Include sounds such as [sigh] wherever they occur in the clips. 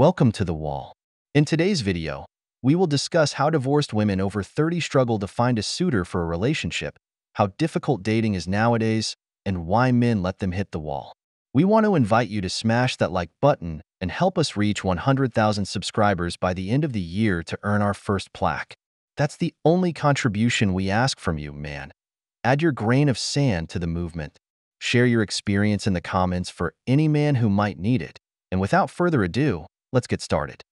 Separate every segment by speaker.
Speaker 1: Welcome to The Wall. In today's video, we will discuss how divorced women over 30 struggle to find a suitor for a relationship, how difficult dating is nowadays, and why men let them hit the wall. We want to invite you to smash that like button and help us reach 100,000 subscribers by the end of the year to earn our first plaque. That's the only contribution we ask from you, man. Add your grain of sand to the movement. Share your experience in the comments for any man who might need it. And without further ado, let's get started.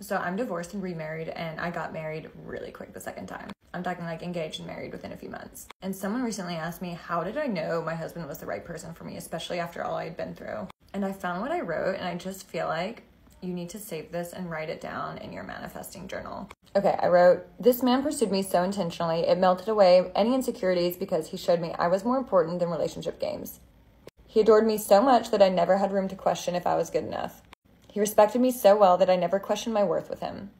Speaker 2: So I'm divorced and remarried, and I got married really quick the second time. I'm talking like engaged and married within a few months. And someone recently asked me, How did I know my husband was the right person for me, especially after all I had been through? And I found what I wrote, and I just feel like you need to save this and write it down in your manifesting journal. Okay, I wrote, This man pursued me so intentionally, it melted away any insecurities because he showed me I was more important than relationship games. He adored me so much that I never had room to question if I was good enough. He respected me so well that I never questioned my worth with him.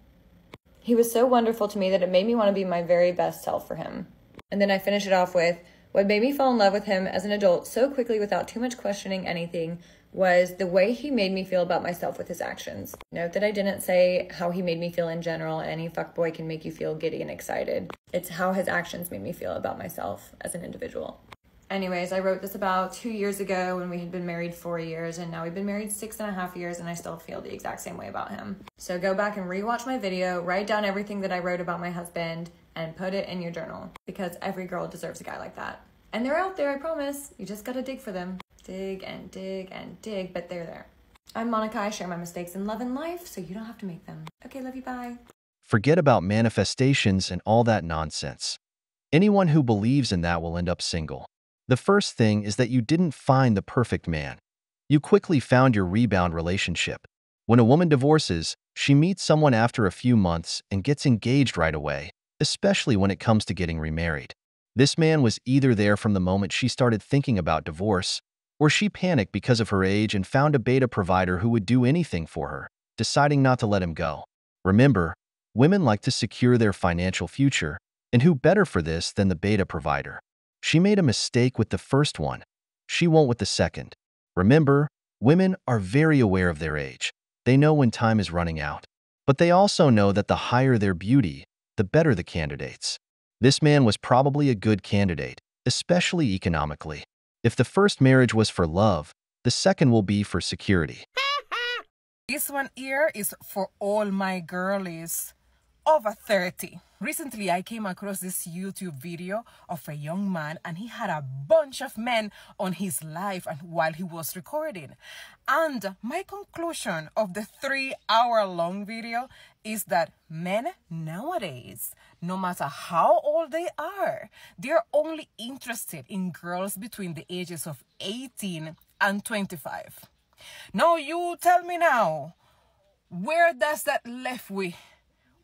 Speaker 2: He was so wonderful to me that it made me want to be my very best self for him. And then I finish it off with what made me fall in love with him as an adult so quickly without too much questioning anything was the way he made me feel about myself with his actions. Note that I didn't say how he made me feel in general. Any fuckboy can make you feel giddy and excited. It's how his actions made me feel about myself as an individual. Anyways, I wrote this about two years ago when we had been married four years, and now we've been married six and a half years, and I still feel the exact same way about him. So go back and rewatch my video, write down everything that I wrote about my husband, and put it in your journal because every girl deserves a guy like that. And they're out there, I promise. You just gotta dig for them. Dig and dig and dig, but they're there. I'm Monica. I share my mistakes in love and life, so you don't have to make them. Okay, love you, bye.
Speaker 1: Forget about manifestations and all that nonsense. Anyone who believes in that will end up single. The first thing is that you didn't find the perfect man. You quickly found your rebound relationship. When a woman divorces, she meets someone after a few months and gets engaged right away, especially when it comes to getting remarried. This man was either there from the moment she started thinking about divorce, or she panicked because of her age and found a beta provider who would do anything for her, deciding not to let him go. Remember, women like to secure their financial future, and who better for this than the beta provider? She made a mistake with the first one. She won't with the second. Remember, women are very aware of their age. They know when time is running out. But they also know that the higher their beauty, the better the candidates. This man was probably a good candidate, especially economically. If the first marriage was for love, the second will be for security. [laughs]
Speaker 3: This one here is for all my girlies over 30. Recently, I came across this YouTube video of a young man and he had a bunch of men on his live and while he was recording. And my conclusion of the three hour long video is that men nowadays, no matter how old they are, they're only interested in girls between the ages of 18 and 25. Now you tell me now, where does that left we?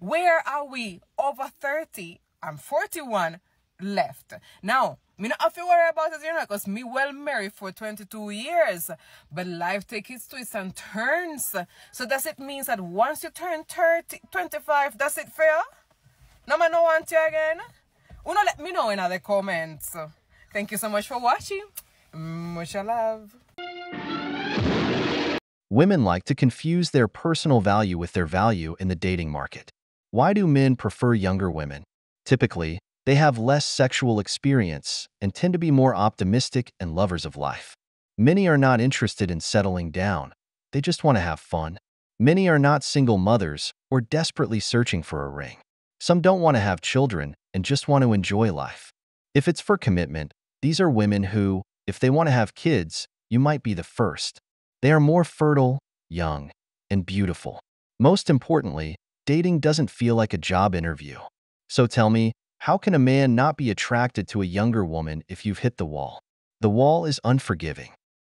Speaker 3: Where are we over 30? I'm 41 left. Now, me not have to worry about it, you know, because me well married for 22 years. But life takes its twists and turns. So does it mean that once you turn 30, 25, does it fair? No man no want you again? Wanna let me know in the comments. Thank you so much for watching. Much love.
Speaker 1: Women like to confuse their personal value with their value in the dating market. Why do men prefer younger women? Typically, they have less sexual experience and tend to be more optimistic and lovers of life. Many are not interested in settling down. They just want to have fun. Many are not single mothers or desperately searching for a ring. Some don't want to have children and just want to enjoy life. If it's for commitment, these are women who, if they want to have kids, you might be the first. They are more fertile, young, and beautiful. Most importantly, dating doesn't feel like a job interview. So tell me, how can a man not be attracted to a younger woman if you've hit the wall? The wall is unforgiving.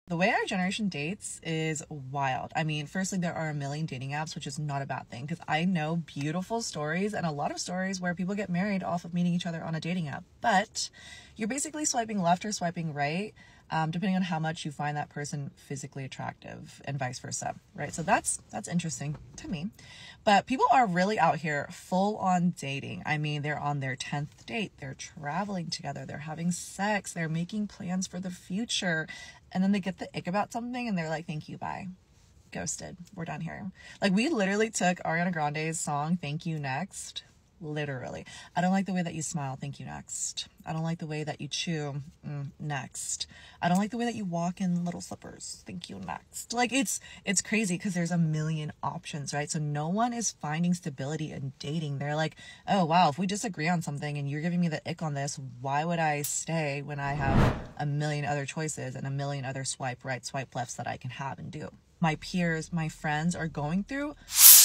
Speaker 4: The way our generation dates is wild. I mean, firstly, there are a million dating apps, which is not a bad thing because I know beautiful stories and a lot of stories where people get married off of meeting each other on a dating app. But you're basically swiping left or swiping right um, depending on how much you find that person physically attractive and vice versa right so that's that's interesting to me but people are really out here full on dating i mean they're on their 10th date they're traveling together they're having sex they're making plans for the future and then they get the ick about something and they're like thank you bye ghosted. We're done here. Like we literally took Ariana Grande's song "Thank You Next." Literally, I don't like the way that you smile. Thank you. Next, I don't like the way that you chew. Mm, next, I don't like the way that you walk in little slippers. Thank you. Next, like it's it's crazy because there's a million options, right? So no one is finding stability in dating. They're like, oh wow, if we disagree on something and you're giving me the ick on this, why would I stay when I have a million other choices and a million other swipe right, swipe lefts that I can have and do? my peers, my friends are going through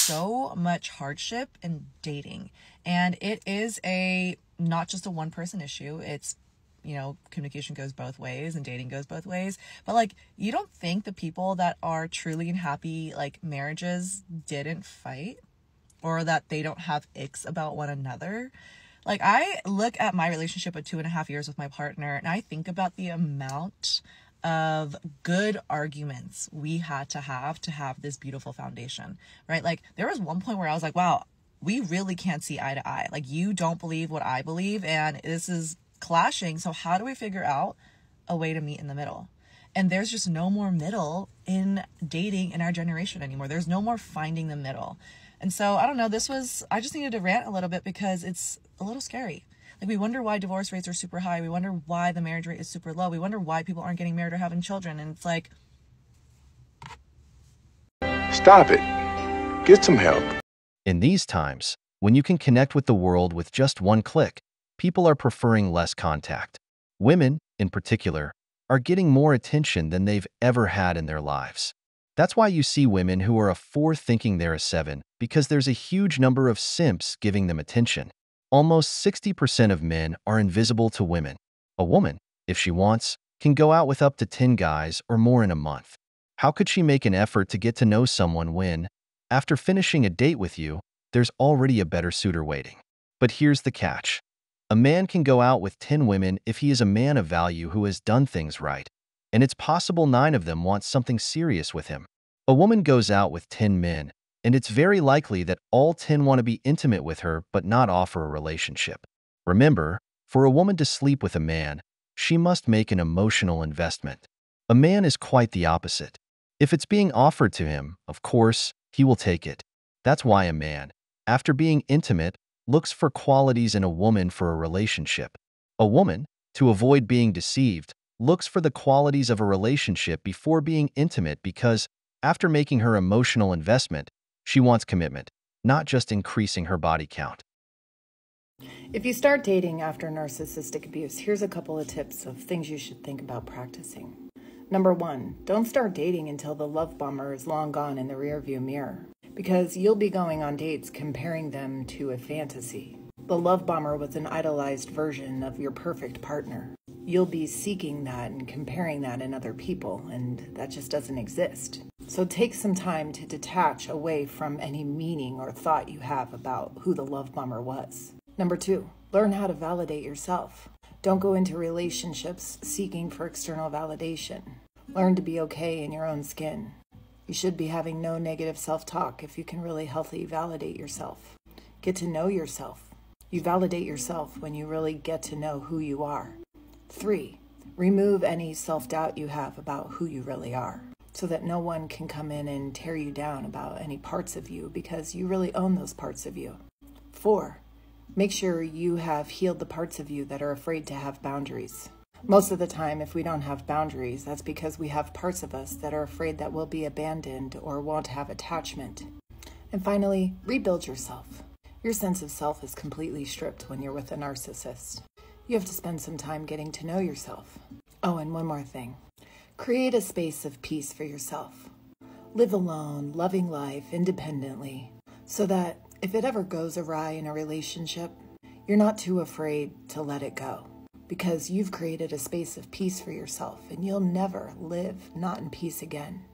Speaker 4: so much hardship in dating. And it is a not just a one person issue. It's you know, communication goes both ways and dating goes both ways. But like, you don't think the people that are truly in happy like marriages didn't fight or that they don't have icks about one another? Like, I look at my relationship of two and a half years with my partner and I think about the amount of good arguments we had to have to have this beautiful foundation, right? Like there was one point where I was like, wow, we really can't see eye to eye. Like you don't believe what I believe and this is clashing. So how do we figure out a way to meet in the middle? And there's just no more middle in dating in our generation anymore. There's no more finding the middle. And so I don't know, this was I just needed to rant a little bit because it's a little scary. Like we wonder why divorce rates are super high. We wonder why the marriage rate is super low. We wonder why people aren't getting married or having children. And it's like
Speaker 5: Stop it. Get some help.
Speaker 1: In these times, when you can connect with the world with just one click, people are preferring less contact. Women, in particular, are getting more attention than they've ever had in their lives. That's why you see women who are a 4 thinking they're a 7, because there's a huge number of simps giving them attention. Almost 60% of men are invisible to women. A woman, if she wants, can go out with up to 10 guys or more in a month. How could she make an effort to get to know someone when, after finishing a date with you, there's already a better suitor waiting? But here's the catch. A man can go out with 10 women if he is a man of value who has done things right, and it's possible nine of them want something serious with him. A woman goes out with 10 men and it's very likely that all 10 want to be intimate with her but not offer a relationship. Remember, for a woman to sleep with a man, she must make an emotional investment. A man is quite the opposite. If it's being offered to him, of course, he will take it. That's why a man, after being intimate, looks for qualities in a woman for a relationship. A woman, to avoid being deceived, looks for the qualities of a relationship before being intimate because, after making her emotional investment, she wants commitment, not just increasing her body count.
Speaker 6: If you start dating after narcissistic abuse, here's a couple of tips of things you should think about practicing. Number one, don't start dating until the love bomber is long gone in the rearview mirror, because you'll be going on dates comparing them to a fantasy. The love bomber was an idolized version of your perfect partner. You'll be seeking that and comparing that in other people, and that just doesn't exist. So take some time to detach away from any meaning or thought you have about who the love bomber was. Number two, learn how to validate yourself. Don't go into relationships seeking for external validation. Learn to be okay in your own skin. You should be having no negative self talk if you can really healthy validate yourself. Get to know yourself. You validate yourself when you really get to know who you are. Three, remove any self doubt you have about who you really are so that no one can come in and tear you down about any parts of you because you really own those parts of you. Four, make sure you have healed the parts of you that are afraid to have boundaries. Most of the time, if we don't have boundaries, that's because we have parts of us that are afraid that we'll be abandoned or won't have attachment. And finally, rebuild yourself. Your sense of self is completely stripped when you're with a narcissist. You have to spend some time getting to know yourself. Oh, and one more thing create a space of peace for yourself. Live alone, loving life independently, so that if it ever goes awry in a relationship, you're not too afraid to let it go because you've created a space of peace for yourself and you'll never live not in peace again.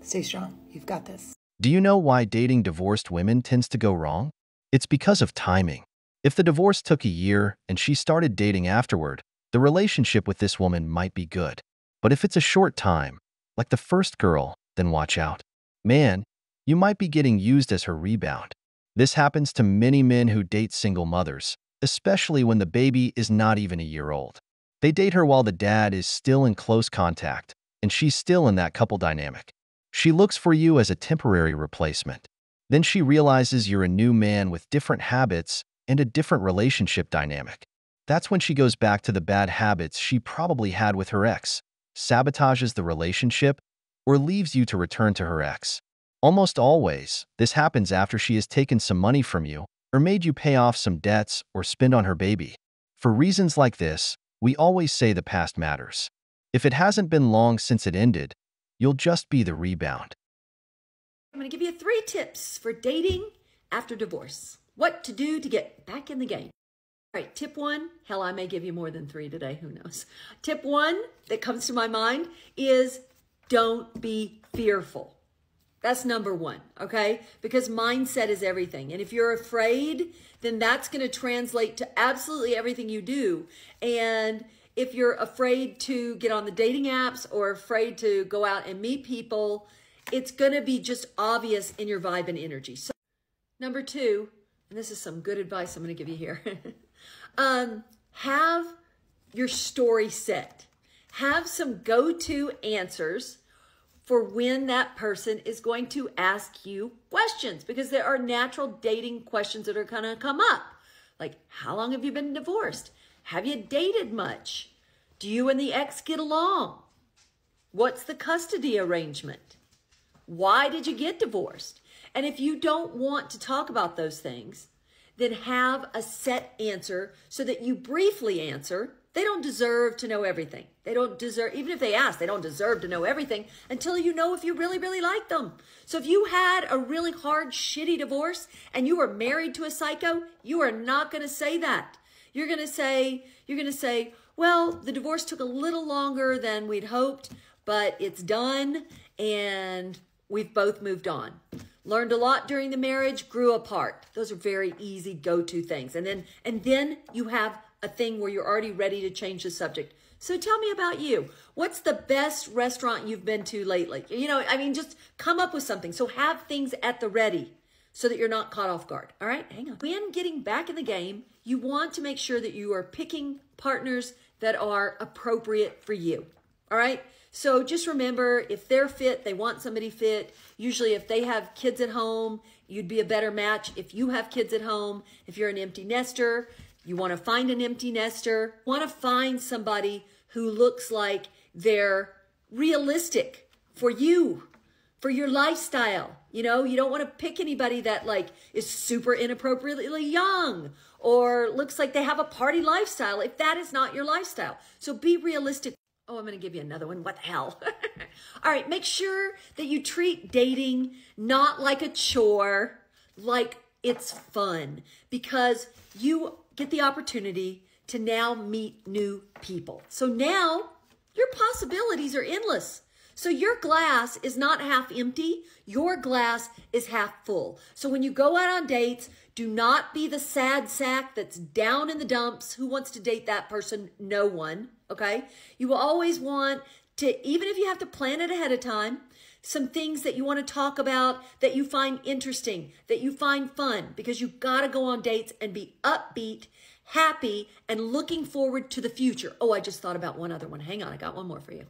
Speaker 6: Stay strong. You've got this.
Speaker 1: Do you know why dating divorced women tends to go wrong? It's because of timing. If the divorce took a year and she started dating afterward, the relationship with this woman might be good. But if it's a short time, like the first girl, then watch out. Man, you might be getting used as her rebound. This happens to many men who date single mothers, especially when the baby is not even a year old. They date her while the dad is still in close contact, and she's still in that couple dynamic. She looks for you as a temporary replacement. Then she realizes you're a new man with different habits and a different relationship dynamic. That's when she goes back to the bad habits she probably had with her ex, sabotages the relationship, or leaves you to return to her ex. Almost always, this happens after she has taken some money from you or made you pay off some debts or spend on her baby. For reasons like this, we always say the past matters. If it hasn't been long since it ended, you'll just be the rebound.
Speaker 7: I'm going to give you three tips for dating after divorce. What to do to get back in the game. All right, tip one, hell, I may give you more than three today, who knows. Tip one that comes to my mind is don't be fearful. That's number one, okay? Because mindset is everything. And if you're afraid, then that's going to translate to absolutely everything you do. And if you're afraid to get on the dating apps or afraid to go out and meet people, it's going to be just obvious in your vibe and energy. So, number two, and this is some good advice I'm going to give you here [laughs] um, have your story set, have some go to answers for when that person is going to ask you questions because there are natural dating questions that are going to come up. Like, how long have you been divorced? Have you dated much? Do you and the ex get along? What's the custody arrangement? Why did you get divorced? And if you don't want to talk about those things, then have a set answer so that you briefly answer they don't deserve to know everything. They don't deserve, even if they ask, they don't deserve to know everything until you know if you really, really like them. So if you had a really hard, shitty divorce and you were married to a psycho, you are not going to say that. You're going to say, you're going to say, well, the divorce took a little longer than we'd hoped, but it's done and we've both moved on. Learned a lot during the marriage, grew apart. Those are very easy go-to things. And then and then you have a thing where you're already ready to change the subject. So tell me about you. What's the best restaurant you've been to lately? You know, I mean, just come up with something. So have things at the ready so that you're not caught off guard. All right, hang on. When getting back in the game, you want to make sure that you are picking partners that are appropriate for you. All right. So just remember if they're fit, they want somebody fit. Usually, if they have kids at home, you'd be a better match. If you have kids at home, if you're an empty nester, you want to find an empty nester, want to find somebody who looks like they're realistic for you, for your lifestyle. You know, you don't want to pick anybody that like is super inappropriately young or looks like they have a party lifestyle if that is not your lifestyle. So be realistic. Oh, I'm going to give you another one. What the hell? [laughs] All right, make sure that you treat dating not like a chore, like it's fun because you get the opportunity to now meet new people. So now your possibilities are endless. So your glass is not half empty, your glass is half full. So when you go out on dates, do not be the sad sack that's down in the dumps. Who wants to date that person? No one, okay? You will always want to, even if you have to plan it ahead of time, some things that you want to talk about that you find interesting, that you find fun, because you've got to go on dates and be upbeat, happy, and looking forward to the future. Oh, I just thought about one other one. Hang on, I got one more for you.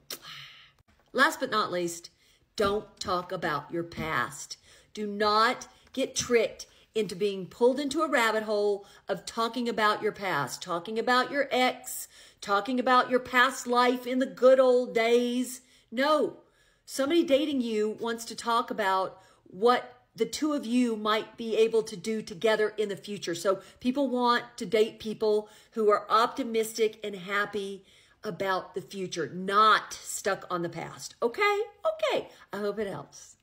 Speaker 7: Last but not least, don't talk about your past. Do not get tricked into being pulled into a rabbit hole of talking about your past, talking about your ex, talking about your past life in the good old days. No, somebody dating you wants to talk about what the two of you might be able to do together in the future. So people want to date people who are optimistic and happy about the future, not stuck on the past. Okay? Okay. I hope it helps.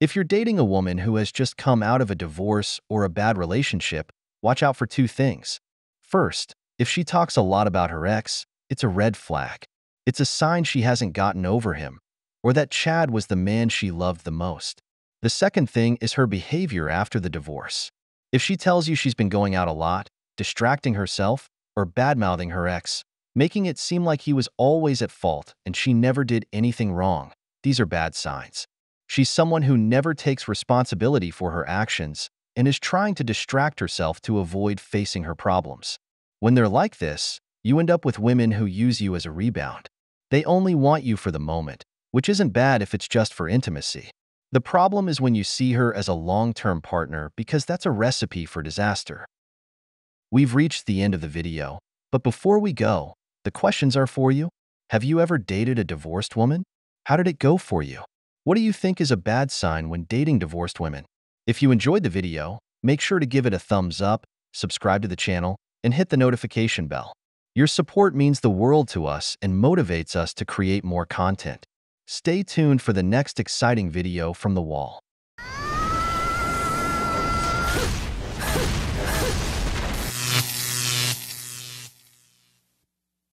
Speaker 1: If you're dating a woman who has just come out of a divorce or a bad relationship, watch out for two things. First, if she talks a lot about her ex, it's a red flag. It's a sign she hasn't gotten over him, or that Chad was the man she loved the most. The second thing is her behavior after the divorce. If she tells you she's been going out a lot, distracting herself, or badmouthing her ex, making it seem like he was always at fault and she never did anything wrong, these are bad signs. She's someone who never takes responsibility for her actions and is trying to distract herself to avoid facing her problems. When they're like this, you end up with women who use you as a rebound. They only want you for the moment, which isn't bad if it's just for intimacy. The problem is when you see her as a long-term partner because that's a recipe for disaster. We've reached the end of the video, but before we go, the questions are for you. Have you ever dated a divorced woman? How did it go for you? What do you think is a bad sign when dating divorced women? If you enjoyed the video, make sure to give it a thumbs up, subscribe to the channel, and hit the notification bell. Your support means the world to us and motivates us to create more content. Stay tuned for the next exciting video from The Wall.